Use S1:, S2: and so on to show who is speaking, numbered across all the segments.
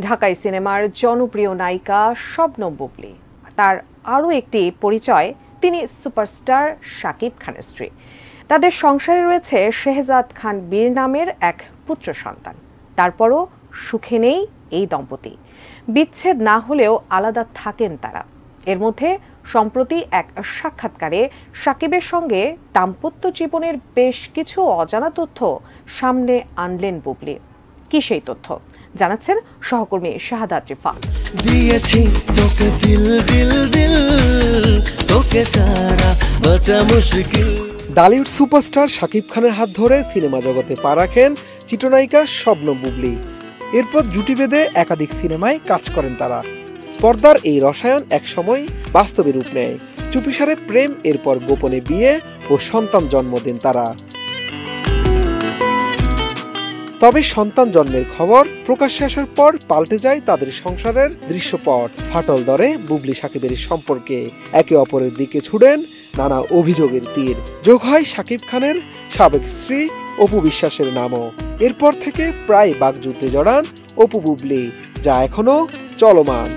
S1: ঢাকাই সিনেমার জনপ্রিয় নায়িকা শবনম বুবলি। তার আরও একটি পরিচয়, তিনি সুপারস্টার শাকিব খানের স্ত্রী। তাদের সংসারে রয়েছে শেহজাদ খান বীর নামের এক পুত্র সন্তান। তারপরও সুখে নেই এই দম্পতি। বিচ্ছেদ না হলেও আলাদা থাকেন তারা। এর মধ্যে সম্প্রতি এক সাক্ষাৎকারে সাকিবের সঙ্গে দাম্পত্য জীবনের বেশ কিছু অজানা তথ্য সামনে আনলেন বুবলি। কি সেই তথ্য? জানাচ্ছেন সহকর্মী শাহাদাত রিফাত।
S2: দিয়েছি তোকে দিল দিল দিল তোকে ছাড়া বাঁচা মুশকিল।
S3: ডালিউড সুপারস্টার শাকিব খানের হাত ধরে সিনেমা জগতে পা রাখেন চিত্রনায়িকা স্বপ্ন বুবলি। এরপর জুটি বেঁধে একাধিক সিনেমায় কাজ করেন তারা। পর্দার এই রসায়ন একসময় বাস্তবে রূপ নেয়। চুপিসারে প্রেম এরপর গোপনে বিয়ে ও সন্তান জন্ম দেন তারা। তবে সন্তান জন্মের খবর প্রকাশ্যে আসার পর পাল্টে যায় তাদের সংসারের দৃশ্যপট। ফাটল দরে বুবলি সাকিবের সম্পর্কে। একে অপরের দিকে ছুড়েন নানা অভিযোগের তীর। যোগ হয় সাকিব খানের সাবেক স্ত্রী অপু বিশ্বাসের নামও। এরপর থেকে প্রায় বাগযুদ্ধে জড়ান অপু বুবলি, যা এখনও চলমান।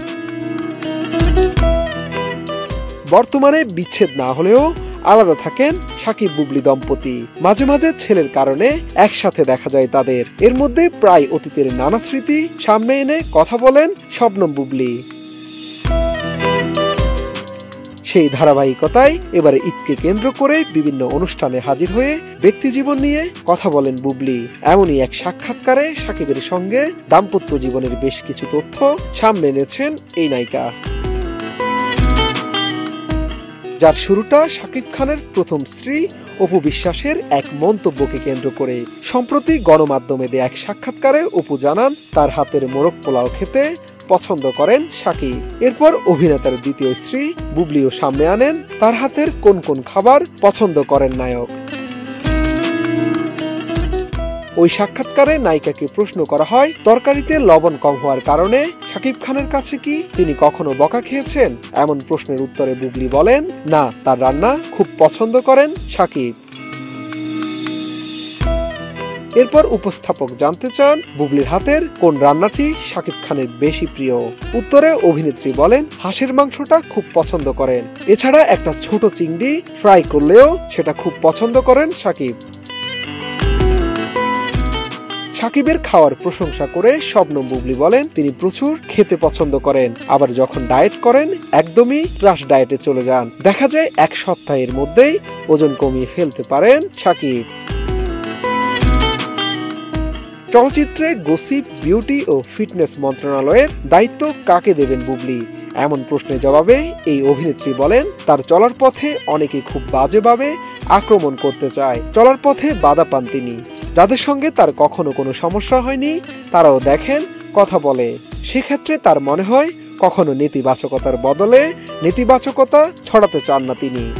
S3: বর্তমানে বিচ্ছেদ না হলেও আলাদা থাকেন সাকিব বুবলি দম্পতি। মাঝে মাঝে ছেলের কারণে একসাথে দেখা যায় তাদের। এর মধ্যে প্রায় অতীতের নানা স্মৃতি সামনে এনে কথা বলেন শবনম বুবলি। সেই ধারাবাহিকতায় এবারে ঈদকে কেন্দ্র করে বিভিন্ন অনুষ্ঠানে হাজির হয়ে ব্যক্তি জীবন নিয়ে কথা বলেন বুবলি। এমনই এক সাক্ষাৎকারে সাকিবের সঙ্গে দাম্পত্য জীবনের বেশ কিছু তথ্য সামনে এনেছেন এই নায়িকা। যার শুরুটা শাকিব খানের প্রথম স্ত্রী অপু বিশ্বাসের এক মন্তব্যকে কেন্দ্র করে। সম্প্রতি গণমাধ্যমে দেয়া এক সাক্ষাৎকারে অপু জানান, তার হাতের মোরগ পোলাও খেতে পছন্দ করেন শাকিব। এরপর অভিনেতার দ্বিতীয় স্ত্রী বুবলিও সামনে আনেন, তার হাতের কোন কোন খাবার পছন্দ করেন নায়ক। ওই সাক্ষাৎকারে নায়িকাকে প্রশ্ন করা হয়, তরকারিতে লবণ কম হওয়ার কারণে শাকিব খানের কাছে কি তিনি কখনো বকা খেয়েছেন? এমন প্রশ্নের উত্তরে বুবলি বলেন, না, তার রান্না খুব পছন্দ করেন শাকিব এরপর উপস্থাপক জানতে চান বুবলির হাতের কোন রান্নাটি শাকিব খানের বেশি প্রিয়। উত্তরে অভিনেত্রী বলেন, হাঁসের মাংসটা খুব পছন্দ করেন। এছাড়া একটা ছোট চিংড়ি ফ্রাই করলেও সেটা খুব পছন্দ করেন শাকিব সাকিবের খাওয়ার প্রশংসা করে শবনম বুবলি বলেন, তিনি প্রচুর খেতে পছন্দ করেন। আবার যখন ডায়েট করেন, একদমই ক্রাশ ডায়েটে চলে যান। দেখা যায় এক সপ্তাহের মধ্যেই ওজন কমিয়ে ফেলতে পারেন সাকিব। চলচ্চিত্রে গসিপ, বিউটি ও ফিটনেস মন্ত্রণালয়ের দায়িত্ব কাকে দেবেন বুবলি? এমন প্রশ্নের জবাবে এই অভিনেত্রী বলেন, তার চলার পথে অনেকে খুব বাজেভাবে আক্রমণ করতে চায়। চলার পথে বাধা পান তিনি। যাদের সঙ্গে তার কখনো কোনো সমস্যা হয়নি, তারাও দেখেন, কথা বলে। সেক্ষেত্রে তার মনে হয়, কখনো নেতিবাচকতার বদলে নেতিবাচকতা ছড়াতে চান না তিনি।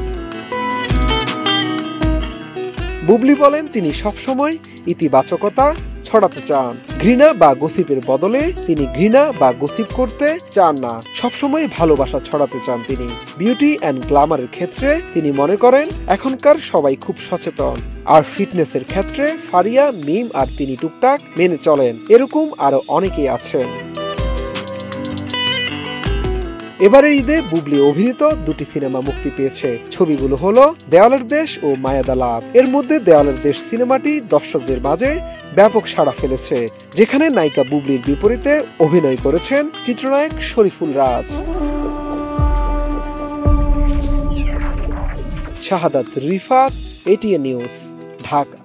S3: বুবলি বলেন, তিনি সবসময় ইতিবাচকতা ছড়াতে চান। ঘৃণা বা গসিপের বদলে তিনি ঘৃণা বা গসিপ করতে চান না। সবসময় ভালোবাসা ছড়াতে চান তিনি। বিউটি অ্যান্ড গ্লামারের ক্ষেত্রে তিনি মনে করেন, এখনকার সবাই খুব সচেতন। আর ফিটনেসের ক্ষেত্রে ফারিয়া, মিম আর তিনি টুকটাক মেনে চলেন। এরকম আরও অনেকেই আছেন। এবারের ঈদে বুবলি অভিনীত দুটি সিনেমা মুক্তি পেয়েছে। ছবিগুলো হলো দেওয়ালের দেশ ও মায়াদা লাভ। এর মধ্যে দেওয়ালের দেশ সিনেমাটি দর্শকদের মাঝে ব্যাপক সাড়া ফেলেছে, যেখানে নায়িকা বুবলির বিপরীতে অভিনয় করেছেন চিত্রনায়ক শরীফুল রাজ। Shahadat Rifat ATN news, Dhaka.